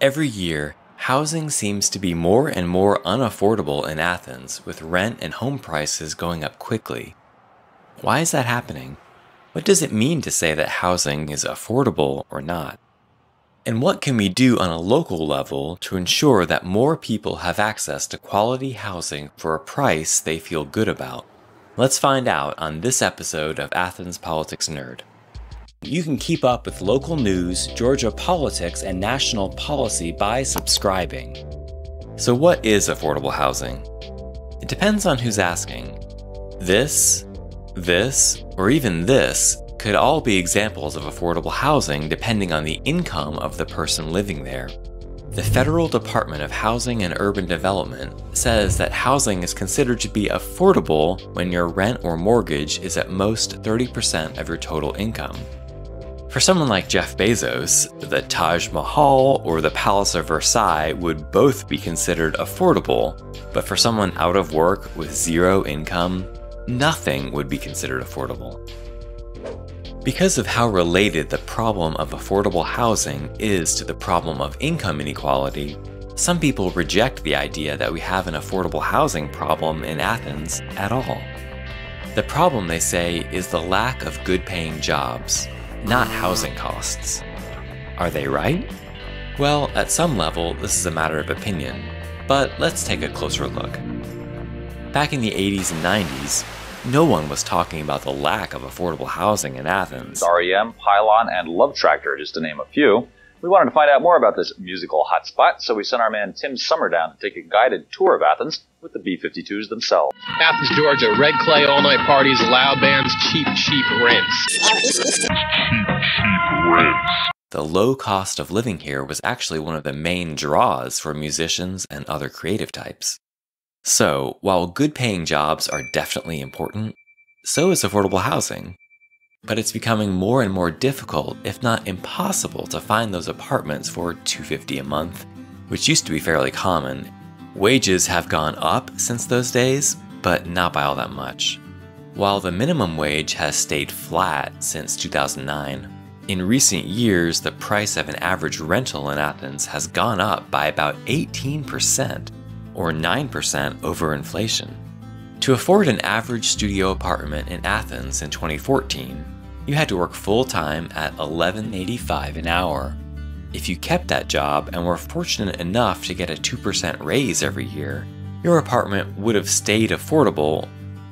Every year, housing seems to be more and more unaffordable in Athens, with rent and home prices going up quickly. Why is that happening? What does it mean to say that housing is affordable or not? And what can we do on a local level to ensure that more people have access to quality housing for a price they feel good about? Let's find out on this episode of Athens Politics Nerd. You can keep up with local news, Georgia politics, and national policy by subscribing. So, what is affordable housing? It depends on who's asking. This, this, or even this could all be examples of affordable housing depending on the income of the person living there. The Federal Department of Housing and Urban Development says that housing is considered to be affordable when your rent or mortgage is at most 30% of your total income. For someone like Jeff Bezos, the Taj Mahal or the Palace of Versailles would both be considered affordable, but for someone out of work with zero income, nothing would be considered affordable. Because of how related the problem of affordable housing is to the problem of income inequality, some people reject the idea that we have an affordable housing problem in Athens at all. The problem, they say, is the lack of good paying jobs, not housing costs. Are they right? Well, at some level, this is a matter of opinion, but let's take a closer look. Back in the 80s and 90s, no one was talking about the lack of affordable housing in Athens. REM, Pylon, and Love Tractor, just to name a few. We wanted to find out more about this musical hotspot, so we sent our man Tim Sommer down to take a guided tour of Athens with the B-52s themselves. Athens, Georgia, red clay all-night parties, loud bands, cheap, cheap rents. The low cost of living here was actually one of the main draws for musicians and other creative types. So, while good paying jobs are definitely important, so is affordable housing. But it's becoming more and more difficult, if not impossible, to find those apartments for 250 a month, which used to be fairly common. Wages have gone up since those days, but not by all that much. While the minimum wage has stayed flat since 2009, in recent years the price of an average rental in Athens has gone up by about 18%, or 9% over inflation. To afford an average studio apartment in Athens in 2014, you had to work full time at $11.85 an hour. If you kept that job and were fortunate enough to get a 2% raise every year, your apartment would have stayed affordable,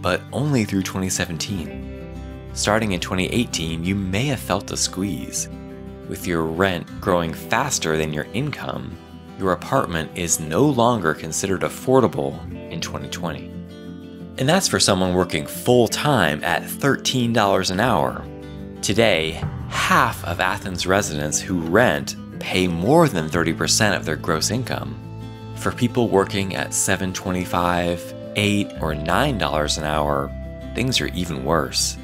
but only through 2017. Starting in 2018, you may have felt the squeeze. With your rent growing faster than your income, your apartment is no longer considered affordable in 2020. And that's for someone working full time at $13 an hour. Today, half of Athens residents who rent pay more than 30% of their gross income. For people working at $7.25, 8, or $9 an hour, things are even worse.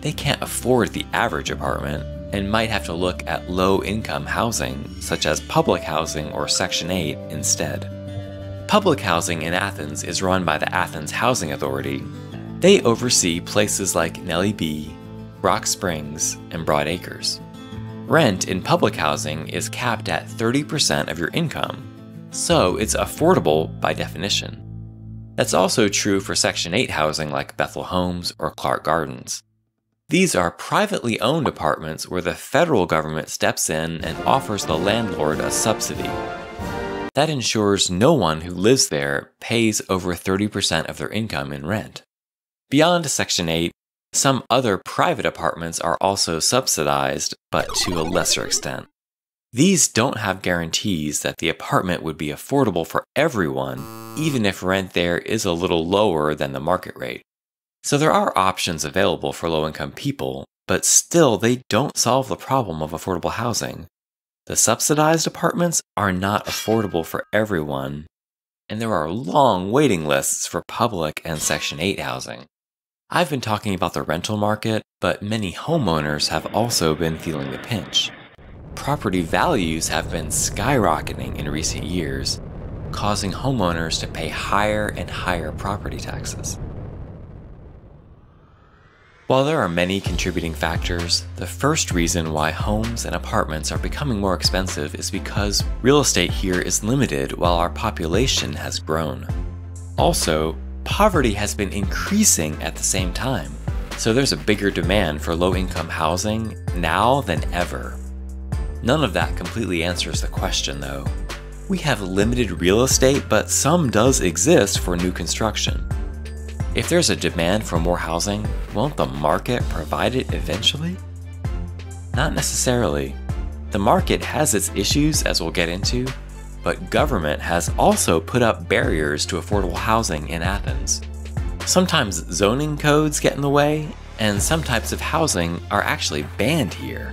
They can't afford the average apartment and might have to look at low income housing, such as public housing or Section 8, instead. Public housing in Athens is run by the Athens Housing Authority. They oversee places like Nellie B, Rock Springs, and Broad Acres. Rent in public housing is capped at 30% of your income, so it's affordable by definition. That's also true for Section 8 housing like Bethel Homes or Clarke Gardens. These are privately owned apartments where the federal government steps in and offers the landlord a subsidy. That ensures no one who lives there pays over 30% of their income in rent. Beyond Section 8, some other private apartments are also subsidized, but to a lesser extent. These don't have guarantees that the apartment would be affordable for everyone, even if rent there is a little lower than the market rate. So there are options available for low income people, but still they don't solve the problem of affordable housing. The subsidized apartments are not affordable for everyone, and there are long waiting lists for public and Section 8 housing. I've been talking about the rental market, but many homeowners have also been feeling the pinch. Property values have been skyrocketing in recent years, causing homeowners to pay higher and higher property taxes. While there are many contributing factors, the first reason why homes and apartments are becoming more expensive is because real estate here is limited while our population has grown. Also, poverty has been increasing at the same time, so there's a bigger demand for low income housing now than ever. None of that completely answers the question though. We have limited real estate, but some does exist for new construction. If there's a demand for more housing, won't the market provide it eventually? Not necessarily. The market has its issues, as we'll get into, but government has also put up barriers to affordable housing in Athens. Sometimes zoning codes get in the way, and some types of housing are actually banned here.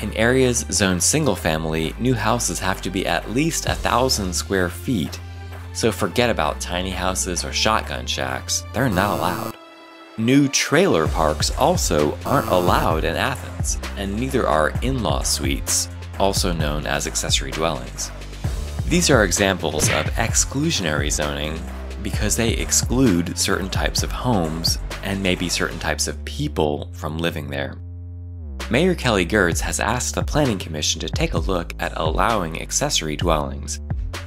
In areas zoned single family, new houses have to be at least a thousand square feet so forget about tiny houses or shotgun shacks, they're not allowed. New trailer parks also aren't allowed in Athens, and neither are in law suites, also known as accessory dwellings. These are examples of exclusionary zoning because they exclude certain types of homes and maybe certain types of people from living there. Mayor Kelly Girtz has asked the Planning Commission to take a look at allowing accessory dwellings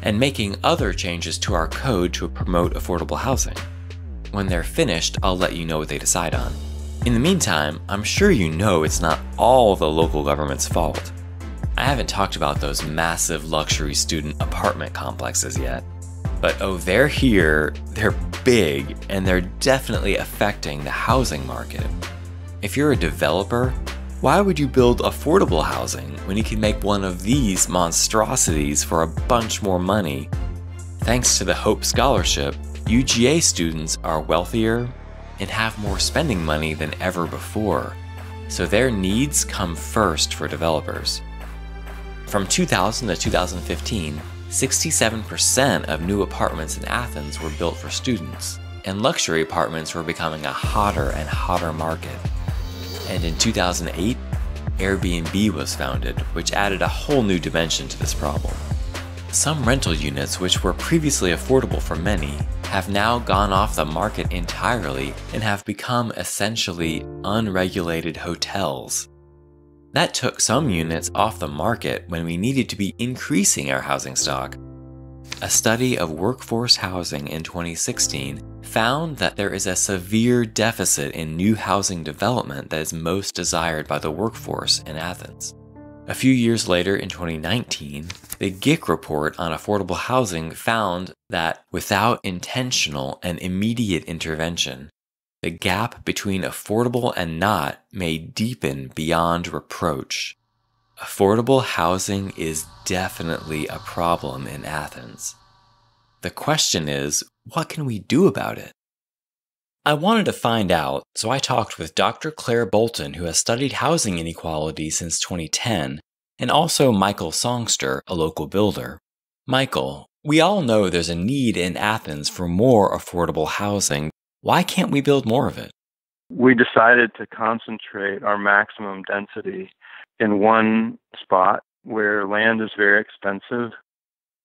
and making other changes to our code to promote affordable housing. When they're finished, I'll let you know what they decide on. In the meantime, I'm sure you know it's not all the local government's fault. I haven't talked about those massive luxury student apartment complexes yet. But oh, they're here, they're big, and they're definitely affecting the housing market. If you're a developer, why would you build affordable housing when you can make one of these monstrosities for a bunch more money? Thanks to the Hope Scholarship, UGA students are wealthier and have more spending money than ever before, so their needs come first for developers. From 2000 to 2015, 67% of new apartments in Athens were built for students, and luxury apartments were becoming a hotter and hotter market and in 2008, Airbnb was founded, which added a whole new dimension to this problem. Some rental units, which were previously affordable for many, have now gone off the market entirely and have become essentially unregulated hotels. That took some units off the market when we needed to be increasing our housing stock. A study of workforce housing in 2016 found that there is a severe deficit in new housing development that is most desired by the workforce in Athens. A few years later, in 2019, the GIC report on affordable housing found that without intentional and immediate intervention, the gap between affordable and not may deepen beyond reproach. Affordable housing is definitely a problem in Athens. The question is, what can we do about it? I wanted to find out, so I talked with Dr. Claire Bolton, who has studied housing inequality since 2010, and also Michael Songster, a local builder. Michael, we all know there's a need in Athens for more affordable housing. Why can't we build more of it? We decided to concentrate our maximum density in one spot where land is very expensive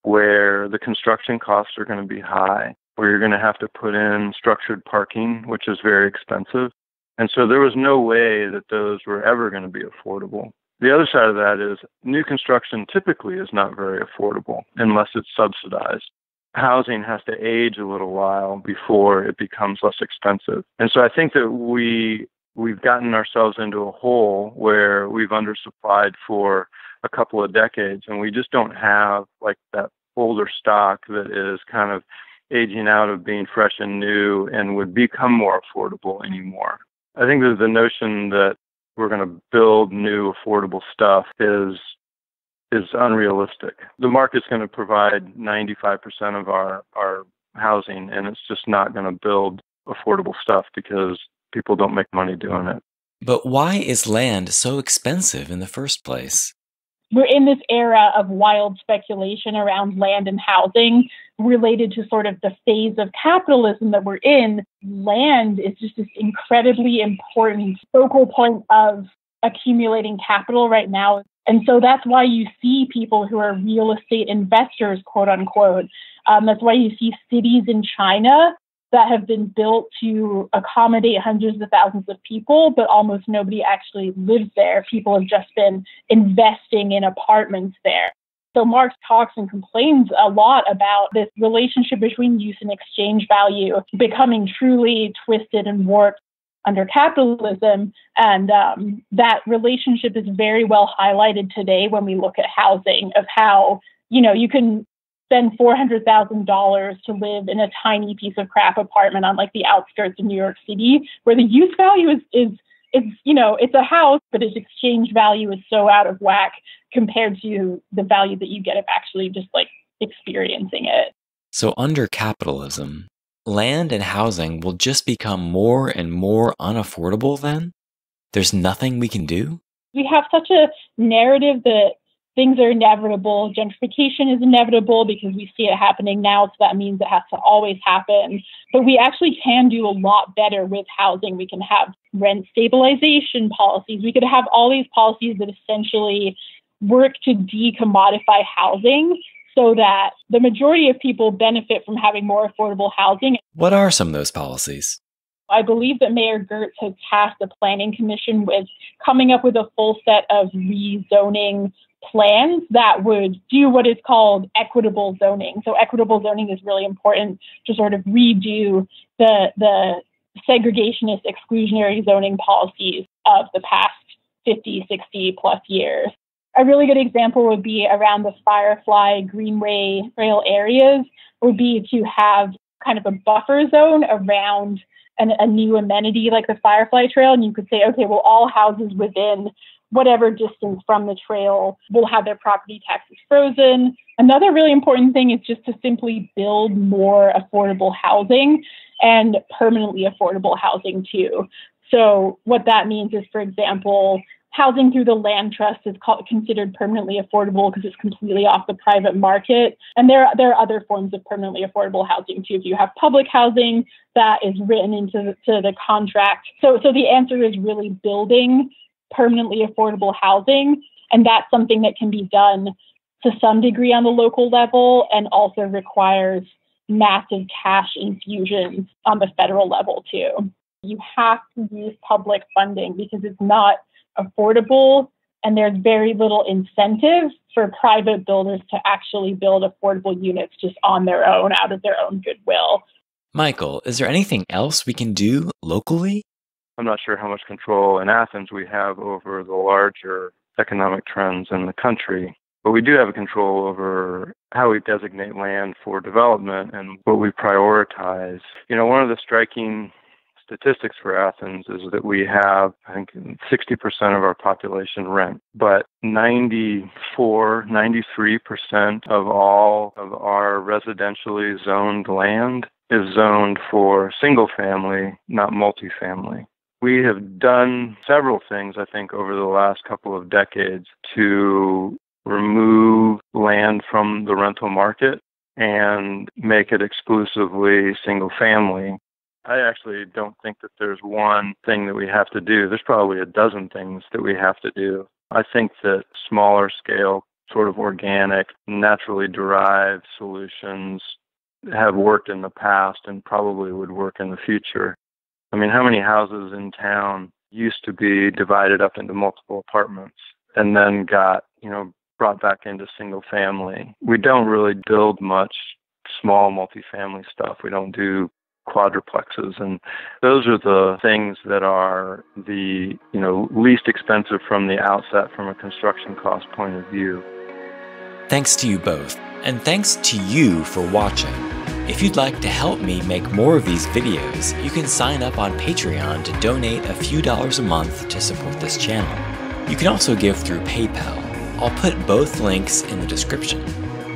where the construction costs are going to be high, where you're going to have to put in structured parking, which is very expensive. And so there was no way that those were ever going to be affordable. The other side of that is new construction typically is not very affordable unless it's subsidized. Housing has to age a little while before it becomes less expensive. And so I think that we we've gotten ourselves into a hole where we've undersupplied for a couple of decades, and we just don't have like that older stock that is kind of aging out of being fresh and new and would become more affordable anymore. I think that the notion that we're going to build new affordable stuff is is unrealistic. The market's going to provide 95% of our our housing and it's just not going to build affordable stuff because people don't make money doing it. But why is land so expensive in the first place? We're in this era of wild speculation around land and housing related to sort of the phase of capitalism that we're in. Land is just this incredibly important focal point of accumulating capital right now. And so that's why you see people who are real estate investors, quote unquote. Um, that's why you see cities in China that have been built to accommodate hundreds of thousands of people, but almost nobody actually lives there. People have just been investing in apartments there. So Marx talks and complains a lot about this relationship between use and exchange value becoming truly twisted and warped under capitalism. And um, that relationship is very well highlighted today when we look at housing, of how, you know, you can spend $400,000 to live in a tiny piece of crap apartment on like the outskirts of New York City, where the use value is, is, it's, you know, it's a house, but its exchange value is so out of whack compared to the value that you get of actually just like experiencing it. So, under capitalism, land and housing will just become more and more unaffordable then? There's nothing we can do? We have such a narrative that things are inevitable. Gentrification is inevitable because we see it happening now, so that means it has to always happen. But we actually can do a lot better with housing. We can have rent stabilization policies. We could have all these policies that essentially work to decommodify housing so that the majority of people benefit from having more affordable housing. What are some of those policies? I believe that Mayor Girtz has tasked the Planning Commission with coming up with a full set of rezoning plans that would do what is called equitable zoning. So equitable zoning is really important to sort of redo the the segregationist exclusionary zoning policies of the past 50, 60 plus years a really good example would be around the Firefly Greenway Trail areas, would be to have kind of a buffer zone around an, a new amenity like the Firefly Trail. And you could say, okay, well, all houses within whatever distance from the trail will have their property taxes frozen. Another really important thing is just to simply build more affordable housing and permanently affordable housing too. So, what that means is, for example, housing through the land trust is called, considered permanently affordable because it's completely off the private market. And there, there are other forms of permanently affordable housing too. If you have public housing that is written into the, the contract. So, so the answer is really building permanently affordable housing. And that's something that can be done to some degree on the local level and also requires massive cash infusions on the federal level too. You have to use public funding because it's not affordable and there's very little incentive for private builders to actually build affordable units just on their own out of their own goodwill. Michael, is there anything else we can do locally? I'm not sure how much control in Athens we have over the larger economic trends in the country, but we do have a control over how we designate land for development and what we prioritize. You know, one of the striking statistics for Athens is that we have, I think, 60% of our population rent, but 94, 93% of all of our residentially zoned land is zoned for single family, not multifamily. We have done several things, I think, over the last couple of decades to remove land from the rental market and make it exclusively single family. I actually don't think that there's one thing that we have to do. There's probably a dozen things that we have to do. I think that smaller scale, sort of organic, naturally derived solutions have worked in the past and probably would work in the future. I mean, how many houses in town used to be divided up into multiple apartments and then got, you know, brought back into single family? We don't really build much small multifamily stuff. We don't do quadruplexes and those are the things that are the you know least expensive from the outset from a construction cost point of view thanks to you both and thanks to you for watching if you'd like to help me make more of these videos you can sign up on patreon to donate a few dollars a month to support this channel you can also give through paypal i'll put both links in the description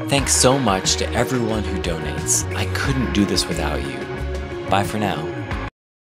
Thanks so much to everyone who donates. I couldn't do this without you. Bye for now.